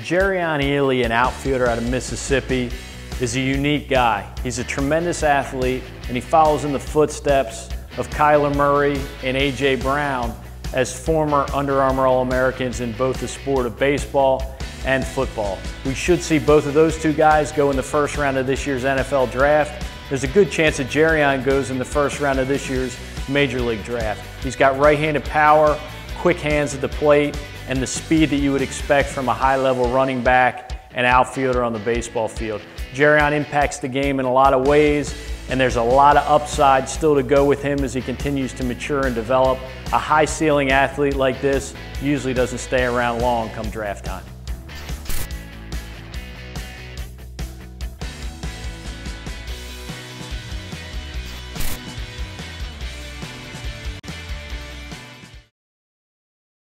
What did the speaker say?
Jerrion Ealy, an outfielder out of Mississippi, is a unique guy. He's a tremendous athlete and he follows in the footsteps of Kyler Murray and A.J. Brown as former Under Armour All-Americans in both the sport of baseball and football. We should see both of those two guys go in the first round of this year's NFL draft. There's a good chance that Jerrion goes in the first round of this year's Major League Draft. He's got right-handed power, quick hands at the plate, and the speed that you would expect from a high-level running back and outfielder on the baseball field. Jerrion impacts the game in a lot of ways, and there's a lot of upside still to go with him as he continues to mature and develop. A high ceiling athlete like this usually doesn't stay around long come draft time.